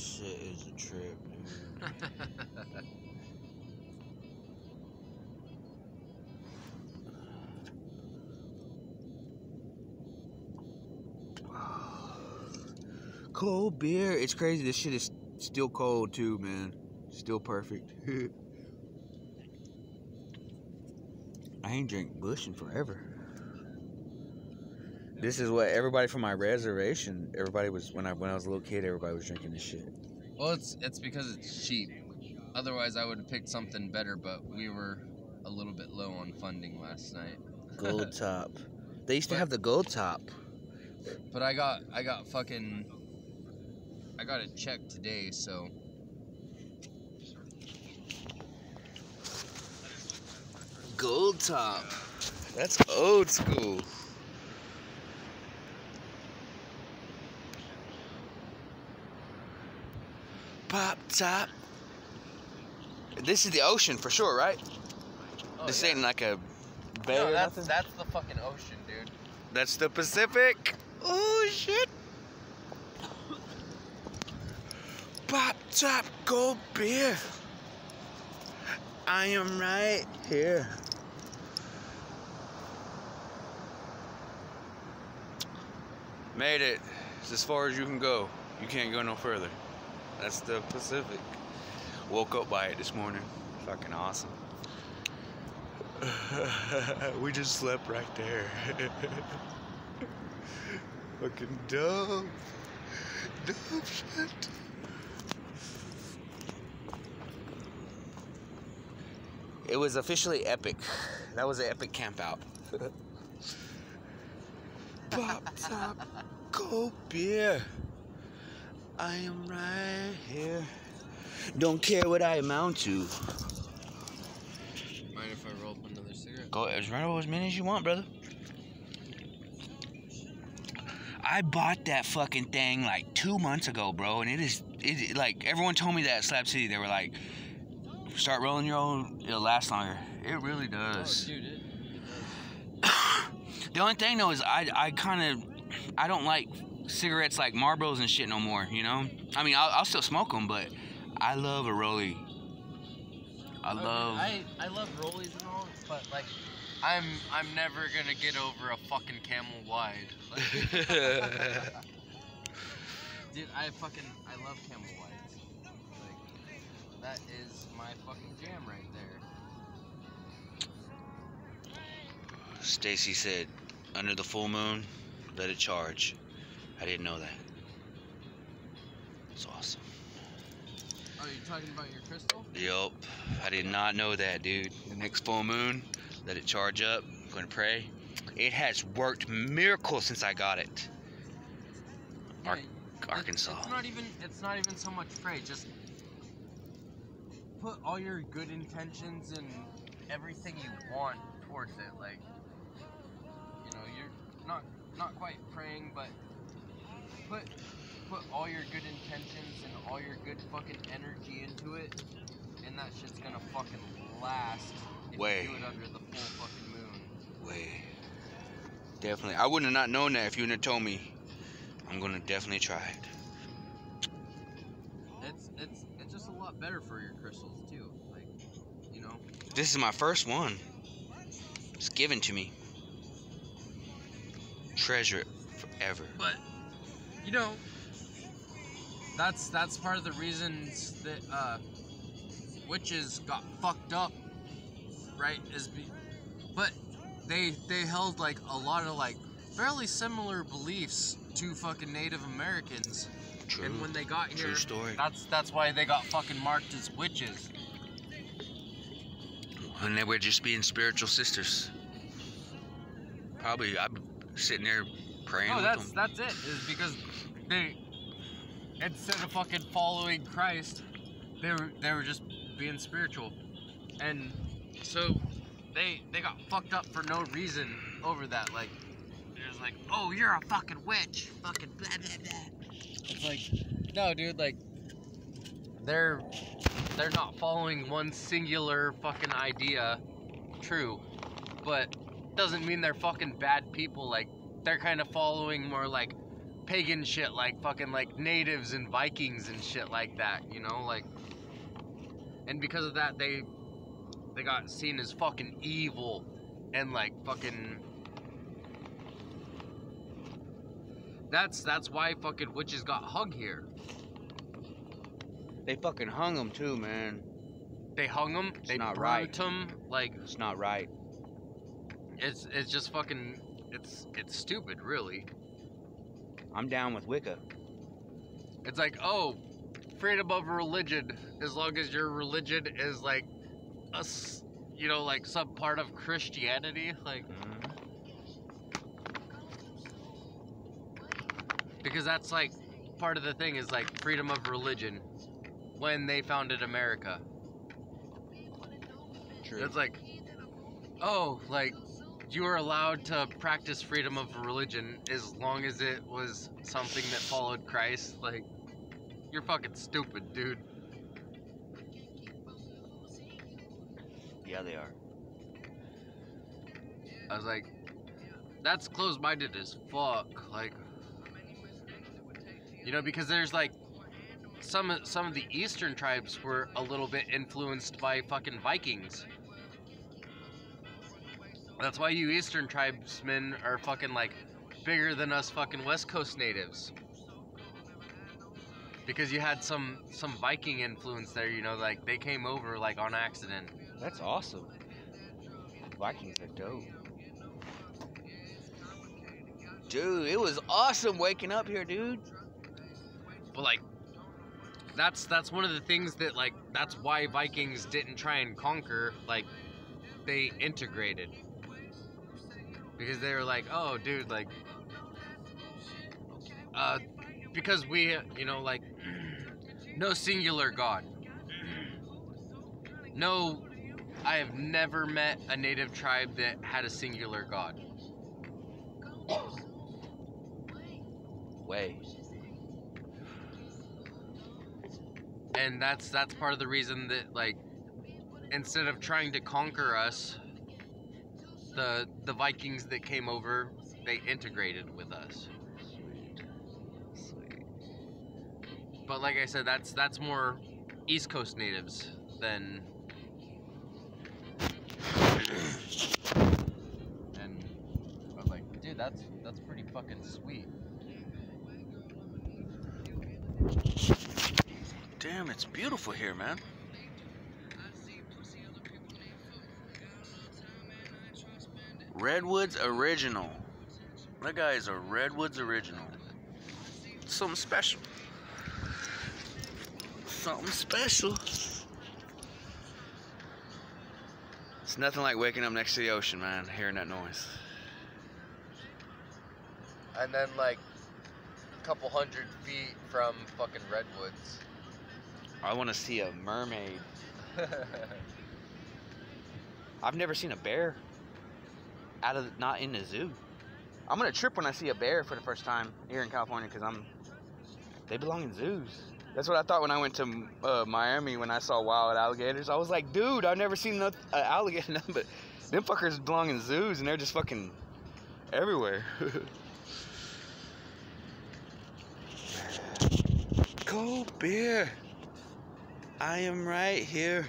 shit is a trip, dude. cold beer. It's crazy. This shit is still cold too, man. Still perfect. I ain't drank Busch in forever. This is what everybody from my reservation. Everybody was when I when I was a little kid. Everybody was drinking this shit. Well, it's it's because it's cheap. Otherwise, I would have picked something better, but we were a little bit low on funding last night. Gold top. They used to But- have the gold top. But I got I got fucking I got a check today, so Gold top. That's old school. Pop top. This is the ocean for sure, right? Oh, this ain't like a bay Oh, no, or that's nothing. that's the fucking ocean, dude. That's the Pacific. Oh shit. Pop top gold beer. I am right here. Made it. It's as far as you can go. You can't go no further. That's the Pacific. Woke up by it this morning. Fucking awesome. we just slept right there. Fucking dope. Dope shit. It was officially epic. That was an epic camp out. Pop top cold beer. I am right here. Don't care what I amount to. Mind if I roll up another cigarette? Go as roll as many as you want, brother. I bought that fucking thing like two months ago, bro, and it is it like everyone told me that at Slab City. They were like, start rolling your own, it'll last longer. It really Oh, does. dude, it, The only thing though is I I kind of I don't like cigarettes like Marlboros and shit no more. You know, I mean I'll, I'll still smoke them, but I love a rollie. I love. I I love rollies and all, but like I'm I'm never gonna get over a fucking camel wide. Like, dude, I fucking I love camel wides. Like that is my fucking jam right there. Stacy said, under the full moon, let it charge. I didn't know that. It's awesome. Are you're talking about your crystal? Yup. I did not know that, dude. The next full moon, let it charge up. I'm gonna pray. It has worked miracles since I got it. Ar- Arkansas. It's not even it's not even so much pray, just put all your good intentions and everything you want towards it. Like you know, you're not not quite praying, but put put all your good intentions and all your good fucking energy into it, and that shit's gonna fucking last if Way. you do it under the full fucking moon. Way. Definitely. I wouldn't have not known that if you wouldn't have told me. I'm gonna definitely try it. It's it's it's just a lot better for your crystals too. Like you know. This is my first one. It's given to me. Treasure it forever. But you know, that's that's part of the reasons that uh, witches got fucked up, right? Is be, but they they held like a lot of like fairly similar beliefs to fucking Native Americans, True. and when they got here, True story. that's that's why they got fucking marked as witches. And they were just being spiritual sisters. Probably I'm sitting there praying No, that's that's it. Is because they instead of fucking following Christ, they were they were just being spiritual, and so they they got fucked up for no reason over that. Like was like, oh, you're a fucking witch, fucking blah blah blah. It's like, no, dude, like they're they're not following one singular fucking idea, true, but doesn't mean they're fucking bad people. Like they're kind of following more like pagan shit like fucking like natives and Vikings and shit like that, you know, like and because of that they they got seen as fucking evil and like fucking That's that's why fucking witches got hung here. They fucking hung them too, man. They hung them. It's They not brute right. them. Like It's not right. it's it's just fucking it's it's stupid, really. I'm down with Wicca. It's like oh, freedom of religion as long as your religion is like us, you know, like some part of Christianity, like because that's like part of the thing is like freedom of religion when they founded America. True. It's like, oh, like you were allowed to practice freedom of religion as long as it was something that followed Christ. Like, you're fucking stupid, dude. Yeah, they are. I was like, that's closed-minded as fuck. Like, you know, because there's like some some of the eastern tribes were a little bit influenced by fucking Vikings. That's why you eastern tribesmen are fucking like bigger than us fucking west coast natives. Because you had some some Viking influence there, you know, like they came over like on accident. That's awesome. Vikings are dope. Dude, it was awesome waking up here, dude. But like that's that's one of the things that like that's why Vikings didn't try and conquer, like they integrated. Because they were like, "Oh, dude, like uh because we, you know, like no singular god. No I have never met a native tribe that had a singular god. Way. and that's that's part of the reason that like instead of trying to conquer us the the vikings that came over they integrated with us Sweet. Sweet. but like i said that's that's more east coast natives than and i was like dude that's that's pretty fucking sweet Damn, it's beautiful here, man. Redwoods original. That guy is a Redwoods original. Something special. Something special. It's nothing like waking up next to the ocean, man, hearing that noise. and then like a couple hundred feet from fucking redwoods I want to see a mermaid. I've never seen a bear out of not in the zoo. I'm gonna trip when I see a bear for the first time here in California because I'm they belong in zoos. That's what I thought when I went to uh, Miami when I saw wild alligators. I was like, dude, I've never seen no uh, alligator, nothing but them fuckers belong in zoos and they're just fucking everywhere. Cold beer. I am right here.